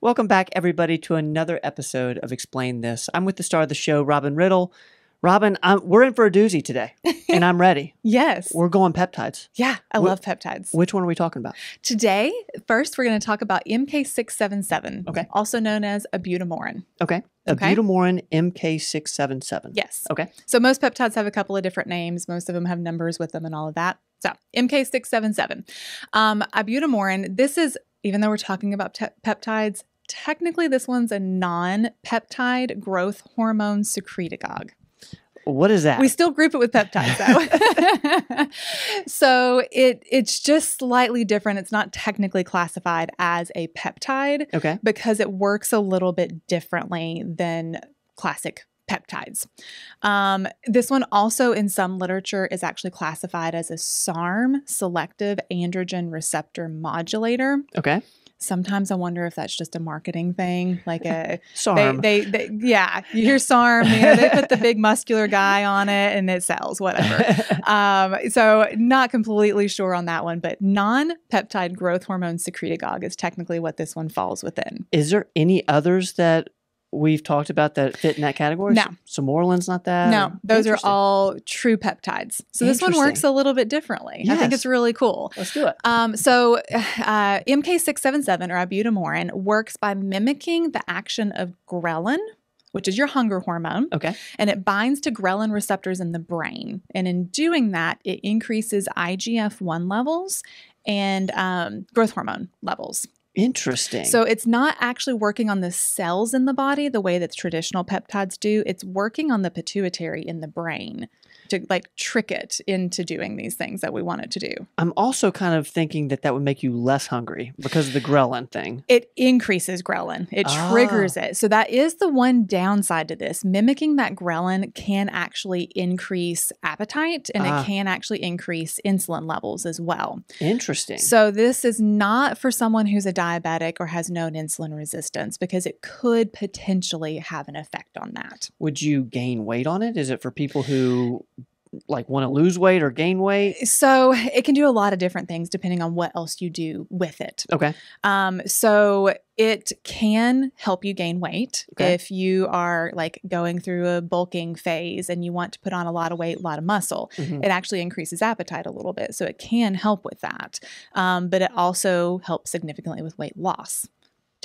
Welcome back, everybody, to another episode of Explain This. I'm with the star of the show, Robin Riddle. Robin, I'm, we're in for a doozy today, and I'm ready. Yes. We're going peptides. yeah, I Wh- love peptides. Which one are we talking about? Today, first, we're going to talk about MK677, Okay. also known as ibutamoren. Okay. Okay. Ibutamoren MK677. Yes. Okay. So most peptides have a couple of different names. Most of them have numbers with them and all of that. So MK677. Um, ibutamoren, this is, even though we're talking about te- peptides, technically this one's a non-peptide growth hormone secretagogue. What is that? We still group it with peptides though. so it it's just slightly different. It's not technically classified as a peptide okay. because it works a little bit differently than classic peptides. Um, this one also in some literature is actually classified as a SARM, selective androgen receptor modulator. Okay. Sometimes I wonder if that's just a marketing thing, like a SARM. they, they, they, yeah, you hear SARM, you know, they put the big muscular guy on it and it sells, whatever. Um, so not completely sure on that one, but non-peptide growth hormone secretagogue is technically what this one falls within. is there any others that we've talked about that fit in that category? No. Sermorelin's not that? no, those are all true peptides. So this one works a little bit differently. I think it's really cool. Let's do it. Um, so uh, MK677 or ibutamoren works by mimicking the action of ghrelin, which is your hunger hormone. Okay. and it binds to ghrelin receptors in the brain. And in doing that, it increases IGF 1 levels and um, growth hormone levels. Interesting. So it's not actually working on the cells in the body the way that traditional peptides do. It's working on the pituitary in the brain to like trick it into doing these things that we want it to do. I'm also kind of thinking that that would make you less hungry because of the ghrelin thing. It increases ghrelin. It Ah. triggers it. So that is the one downside to this. Mimicking that ghrelin can actually increase appetite and Ah. it can actually increase insulin levels as well. Interesting. So this is not for someone who's a diabetic or has known insulin resistance because it could potentially have an effect on that. would you gain weight on it? Is it for people who like want to lose weight or gain weight? So it can do a lot of different things depending on what else you do with it. Okay. Um, so it can help you gain weight Okay. if you are like going through a bulking phase and you want to put on a lot of weight, a lot of muscle. Mhm. It actually increases appetite a little bit, so it can help with that. Um, but it also helps significantly with weight loss.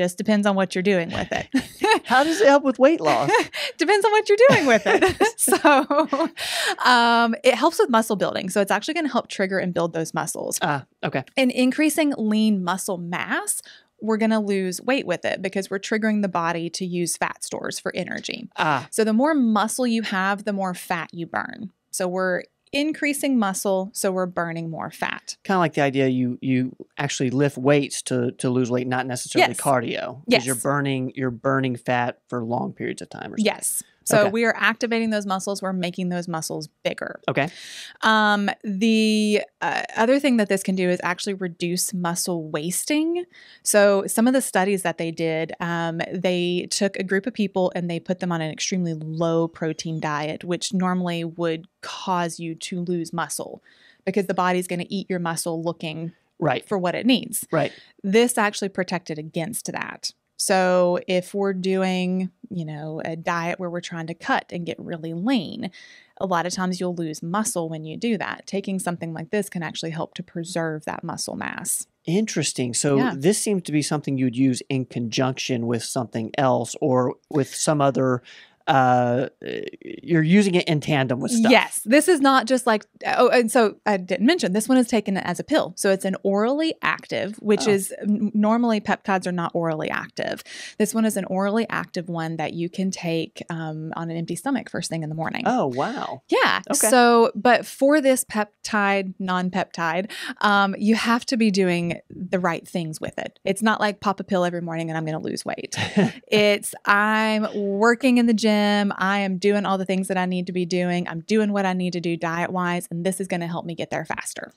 Just depends on what you're doing with it. How does it help with weight loss? depends on what you're doing with it. so, um, it helps with muscle building. So it's actually going to help trigger and build those muscles. Ah, okay. And increasing lean muscle mass, we're going to lose weight with it because we're triggering the body to use fat stores for energy. Ah, So the more muscle you have, the more fat you burn. So we're increasing muscle, so we're burning more fat. kind of like the idea you you actually lift weights to to lose weight, not necessarily Yes. cardio. Because you're burning you're burning fat for long periods of time or something. Yes. So Okay. we are activating those muscles. We're making those muscles bigger. Okay. Um, the uh, other thing that this can do is actually reduce muscle wasting. So, some of the studies that they did, um, they took a group of people and they put them on an extremely low protein diet, which normally would cause you to lose muscle because the body's going to eat your muscle looking Right. for what it needs. Right. This actually protected against that. So if we're doing, you know, a diet where we're trying to cut and get really lean, a lot of times you'll lose muscle when you do that. Taking something like this can actually help to preserve that muscle mass. Interesting. So Yeah. this seems to be something you'd use in conjunction with something else or with some other uh you're using it in tandem with stuff. Yes, this is not just like oh, and so I didn't mention this one is taken as a pill, so it's an orally active, which Oh. is normally peptides are not orally active. This one is an orally active one that you can take um, on an empty stomach first thing in the morning. Oh, wow. Yeah. Okay. So, but for this peptide, non peptide, um, you have to be doing the right things with it. It's not like pop a pill every morning and I'm going to lose weight. it's I'm working in the gym. I am doing all the things that I need to be doing. I'm doing what I need to do diet wise, and this is going to help me get there faster.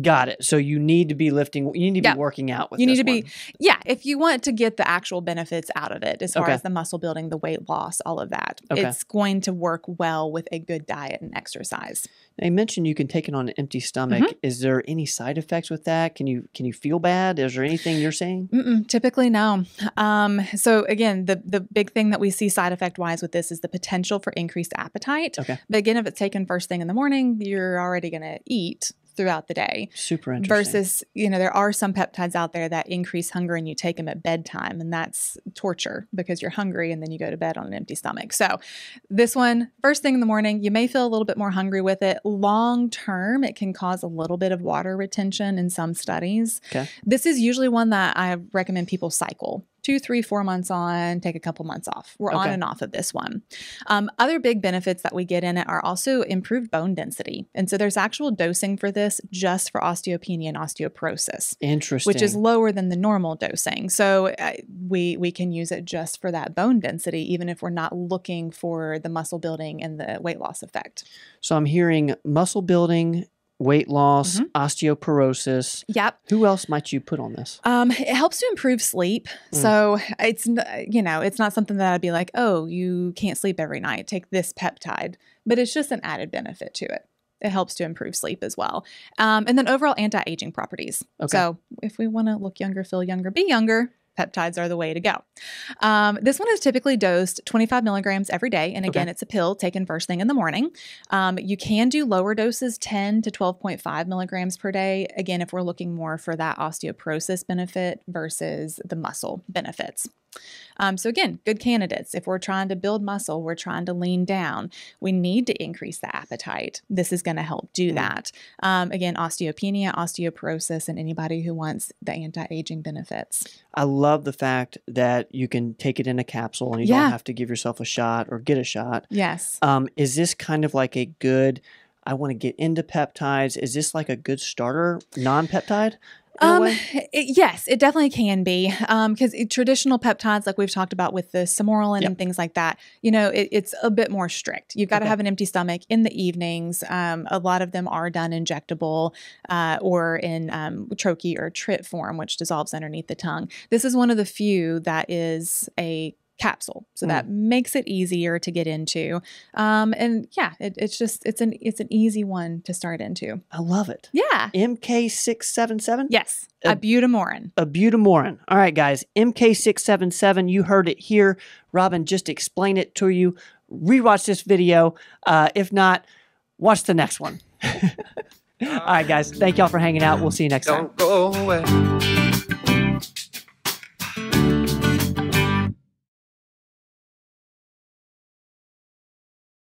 Got it. So you need to be lifting. You need to Yeah. be working out with. You need to be- one. Yeah, if you want to get the actual benefits out of it, as far Okay. as the muscle building, the weight loss, all of that, Okay. it's going to work well with a good diet and exercise. They mentioned you can take it on an empty stomach. Mm-hmm. Is there any side effects with that? Can you can you feel bad? Is there anything you're saying? Mm-mm, typically, no. Um, so again, the the big thing that we see side effect wise with this is the potential for increased appetite. Okay. But again, if it's taken first thing in the morning, you're already going to eat throughout the day. Super interesting. Versus, you know, there are some peptides out there that increase hunger and you take them at bedtime, and that's torture because you're hungry and then you go to bed on an empty stomach. So, this one, first thing in the morning, you may feel a little bit more hungry with it. Long term, it can cause a little bit of water retention in some studies. Okay. This is usually one that I recommend people cycle two, three, four months on, take a couple months off. We're on and off of this one. Um, other big benefits that we get in it are also improved bone density. And so there's actual dosing for this just for osteopenia and osteoporosis. interesting. Which is lower than the normal dosing, so uh, we we can use it just for that bone density, even if we're not looking for the muscle building and the weight loss effect. so I'm hearing muscle building, weight loss, Mhm. osteoporosis. Yep, Who else might you put on this? Um, it helps to improve sleep. Mm. So it's you know it's not something that I'd be like, oh, you can't sleep every night. Take this peptide, but it's just an added benefit to it. It helps to improve sleep as well, um, and then overall anti-aging properties. Okay. So if we want to look younger, feel younger, be younger. Peptides are the way to go. Um, this one is typically dosed 25 milligrams every day. And again, Okay. it's a pill taken first thing in the morning. Um, you can do lower doses, 10 to 12.5 milligrams per day. Again, if we're looking more for that osteoporosis benefit versus the muscle benefits. Um, so, again, good candidates. If we're trying to build muscle, we're trying to lean down, we need to increase the appetite. This is going to help do Mm. that. Um, again, osteopenia, osteoporosis, and anybody who wants the anti aging benefits. I love the fact that you can take it in a capsule and you Yeah. don't have to give yourself a shot or get a shot. Yes. Um, is this kind of like a good? I want to get into peptides. Is this like a good starter non-peptide? in a Um, it- yes, it definitely can be. Um, because traditional peptides, like we've talked about with the Sermorelin Yep. and things like that, you know, it, it's a bit more strict. You've got to Okay. have an empty stomach in the evenings. Um, a lot of them are done injectable, uh, or in um, troche or trit form, which dissolves underneath the tongue. This is one of the few that is a capsule, so Mm. that makes it easier to get into. Um, and yeah, it, it's just it's an it's an easy one to start into. I love it. Yeah. MK677? Yes. Uh, Ibutamoren. Abutamorin. All right, guys. MK677. You heard it here. Robin just explain it to you. Rewatch this video. Uh, if not, watch the next one. All right, guys. Thank y'all for hanging out. We'll see you next time. Don't go away.